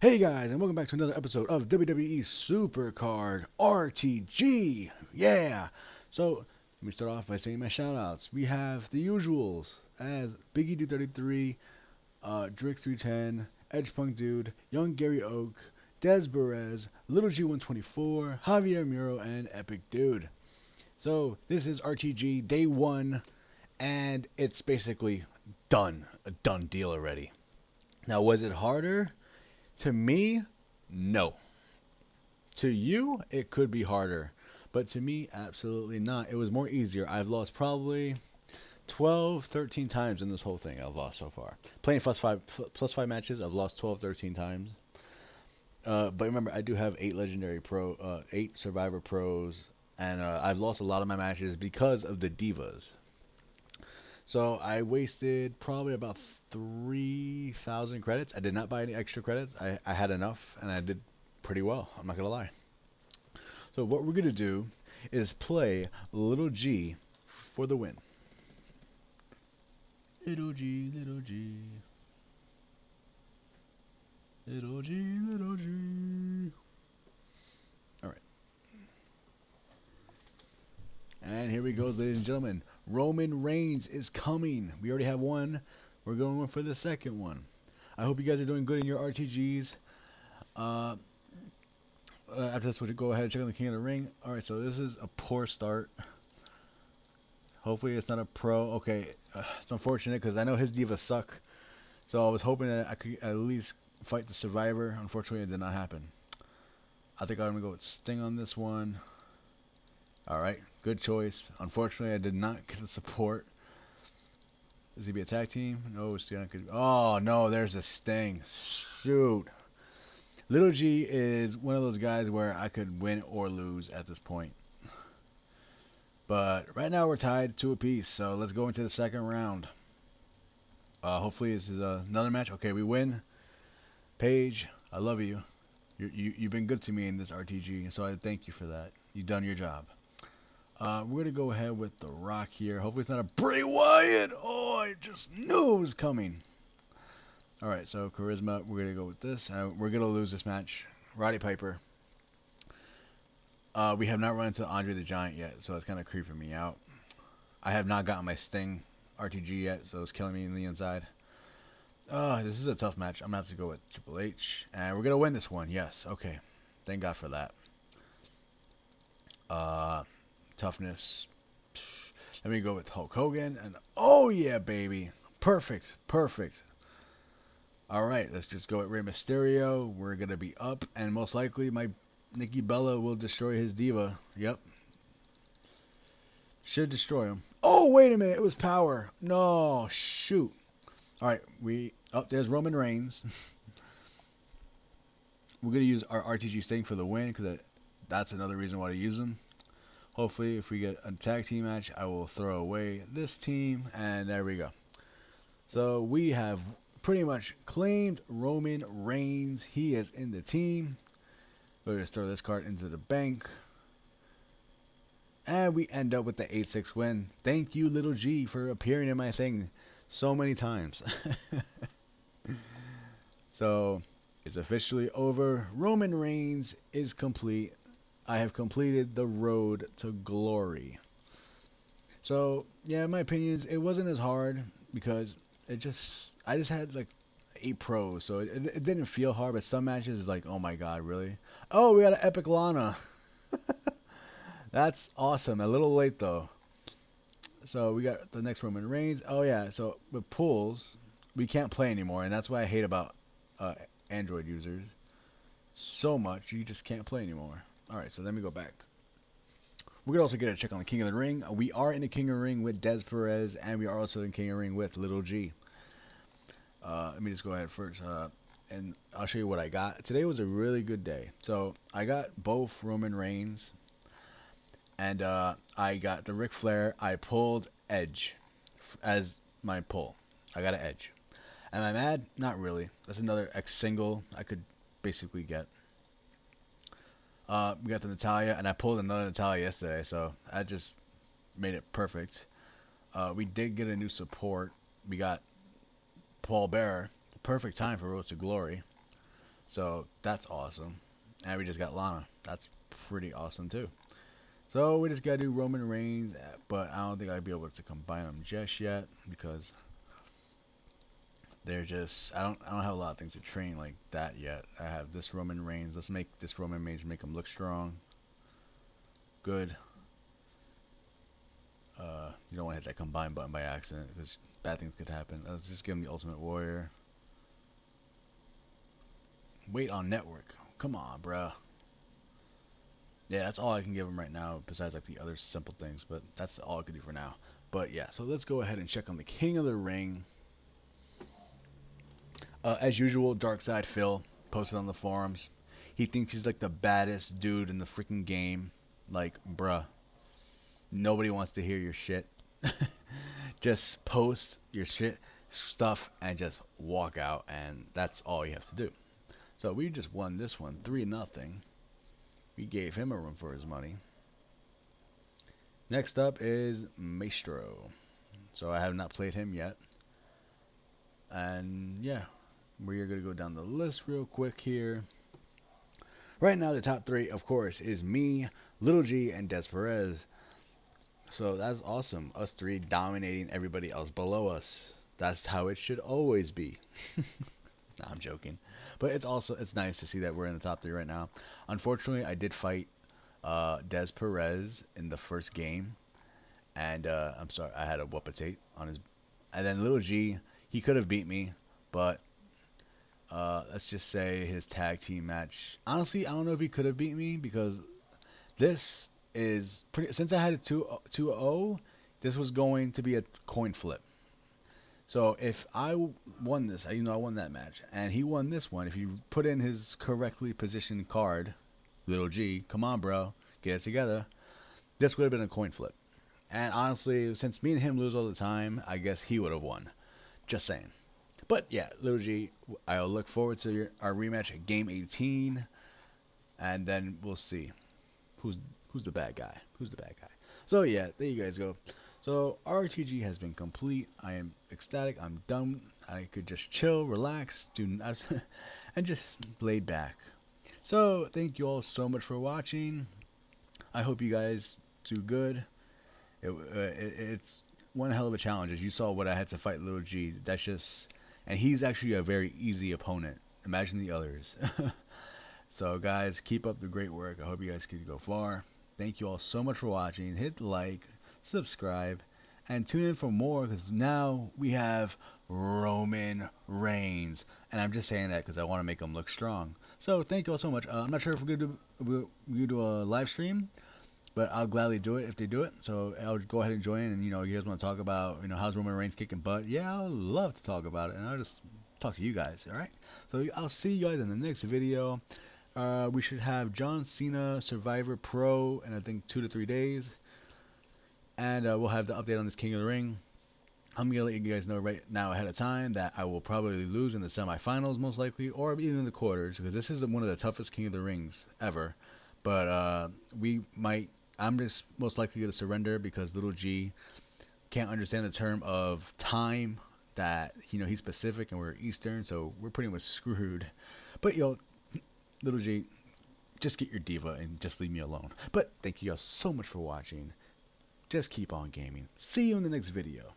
Hey guys, and welcome back to another episode of WWE Supercard RTG. Yeah! So, let me start off by saying my shoutouts. We have the usuals as Bigedude33, uh, Drix310, Edge Punk Dude, Young Gary Oak, DezBarrez, Little G124, Javier Muro, and Epic Dude. So, this is RTG day one, and it's basically done. A done deal already. Now, was it harder? To me, no. To you, it could be harder. But to me, absolutely not. It was more easier. I've lost probably 12, 13 times in this whole thing I've lost so far. Playing plus five, plus five matches, I've lost 12, 13 times. Uh, but remember, I do have eight legendary pro, uh, eight survivor pros, and uh, I've lost a lot of my matches because of the divas. So I wasted probably about 3,000 credits. I did not buy any extra credits. I, I had enough, and I did pretty well. I'm not going to lie. So what we're going to do is play Little G for the win. Little G, little G. Little G, little G. Alright. And here we go, ladies and gentlemen. Roman Reigns is coming. We already have one. We're going for the second one. I hope you guys are doing good in your RTGs. Uh, uh, after this, we'll go ahead and check on the King of the Ring. Alright, so this is a poor start. Hopefully it's not a pro. Okay, uh, it's unfortunate because I know his divas suck. So I was hoping that I could at least fight the Survivor. Unfortunately, it did not happen. I think I'm going to go with Sting on this one. Alright, good choice. Unfortunately, I did not get the support. Is he be a tag team? No, Sting could. Oh, no, there's a Sting. Shoot. Little G is one of those guys where I could win or lose at this point. But right now we're tied to a piece, so let's go into the second round. Uh, hopefully this is uh, another match. Okay, we win. Paige, I love you. you. You you've been good to me in this RTG, so I thank you for that. You've done your job. Uh, we're gonna go ahead with the Rock here. Hopefully it's not a Bray Wyatt. Oh, I just knew it was coming. All right, so charisma. We're gonna go with this. Uh, we're gonna lose this match. Roddy Piper. Uh, we have not run into Andre the Giant yet, so it's kind of creeping me out. I have not gotten my Sting RTG yet, so it's killing me in the inside. Uh, this is a tough match. I'm gonna have to go with Triple H, and we're gonna win this one. Yes, okay. Thank God for that. Uh, toughness. Let me go with Hulk Hogan, and oh yeah, baby, perfect, perfect. All right, let's just go at Rey Mysterio. We're gonna be up, and most likely my Nikki Bella will destroy his diva. Yep. Should destroy him. Oh, wait a minute. It was power. No, shoot. All right, we up oh, there's Roman Reigns. We're gonna use our RTG Sting for the win because that's another reason why to use them. Hopefully, if we get a tag team match, I will throw away this team, and there we go. So we have pretty much claimed Roman Reigns. He is in the team. Going to throw this card into the bank. And we end up with the 8-6 win. Thank you, Little G, for appearing in my thing so many times. so, it's officially over. Roman Reigns is complete. I have completed the road to glory. So, yeah, in my opinions, it wasn't as hard because it just, I just had like eight pros, so it, it didn't feel hard. But some matches is like, oh my god, really? Oh, we got an Epic Lana. That's awesome. A little late though. So we got the next Roman Reigns. Oh yeah. So with pools, we can't play anymore, and that's why I hate about uh, Android users so much. You just can't play anymore. All right. So let me go back. We could also get a check on the King of the Ring. We are in the King of the Ring with DezBarrez, and we are also in King of the Ring with Little G. Uh, let me just go ahead first. Uh, and I'll show you what I got. Today was a really good day. So I got both Roman Reigns, and uh, I got the Ric Flair. I pulled Edge as my pull. I got an Edge. Am I mad? Not really. That's another X single I could basically get. Uh, we got the Natalya, and I pulled another Natalya yesterday, so I just made it perfect. Uh, we did get a new support. We got Paul Bearer perfect time for Road to Glory. So that's awesome. And we just got Lana. That's pretty awesome too. So we just gotta do Roman Reigns, but I don't think I'd be able to combine them just yet because they're just I don't I don't have a lot of things to train like that yet. I have this Roman Reigns. Let's make this Roman Reigns make him look strong. Good. Uh, you don't want to hit that combine button by accident because bad things could happen. Let's just give him the Ultimate Warrior. Wait on network. Come on, bruh. Yeah, that's all I can give him right now, besides like the other simple things, but that's all I can do for now. But yeah, so let's go ahead and check on the King of the Ring. Uh, as usual, Dark Side Phil posted on the forums. He thinks he's like the baddest dude in the freaking game. Like, bruh. Nobody wants to hear your shit. just post your shit stuff and just walk out and that's all you have to do. So we just won this one 3 nothing. We gave him a run for his money. Next up is Maestro. So I have not played him yet. And yeah, we're going to go down the list real quick here. Right now, the top three, of course, is me, Little G, and DezBarrez. So that's awesome. Us three dominating everybody else below us. That's how it should always be. nah, I'm joking. But it's also it's nice to see that we're in the top three right now. Unfortunately, I did fight uh, DezBarrez in the first game, and uh, I'm sorry, I had a whoop on his. And then Little G, he could have beat me, but uh, let's just say his tag team match. Honestly, I don't know if he could have beat me because this is pretty. Since I had a 2 2 0, this was going to be a coin flip. So if I won this, you know, I won that match, and he won this one. If you put in his correctly positioned card, little G, come on, bro, get it together. This would have been a coin flip. And honestly, since me and him lose all the time, I guess he would have won. Just saying. But yeah, Little G, I'll look forward to your, our rematch at Game 18, and then we'll see who's who's the bad guy. Who's the bad guy? So yeah, there you guys go. So RTG has been complete. I am ecstatic. I'm done. I could just chill, relax, do and just laid back. So thank you all so much for watching. I hope you guys do good. It, uh, it, it's one hell of a challenge. As you saw what I had to fight Little G. That's just and he's actually a very easy opponent. Imagine the others. so, guys, keep up the great work. I hope you guys can go far. Thank you all so much for watching. Hit like, subscribe, and tune in for more because now we have Roman Reigns. And I'm just saying that because I want to make him look strong. So, thank you all so much. Uh, I'm not sure if we're going to do, do a live stream but I'll gladly do it if they do it. So I'll go ahead and join. And you know, you guys want to talk about you know how's Roman Reigns kicking butt? Yeah, I'll love to talk about it, and I'll just talk to you guys. All right. So I'll see you guys in the next video. Uh, we should have John Cena Survivor Pro in I think two to three days, and uh, we'll have the update on this King of the Ring. I'm gonna let you guys know right now ahead of time that I will probably lose in the semifinals most likely, or even in the quarters, because this is one of the toughest King of the Rings ever. But uh, we might I'm just most likely going to surrender because little G can't understand the term of time that you know he's Pacific and we're Eastern, so we're pretty much screwed. But yo, little G, just get your diva and just leave me alone. But thank you guys so much for watching. Just keep on gaming. See you in the next video.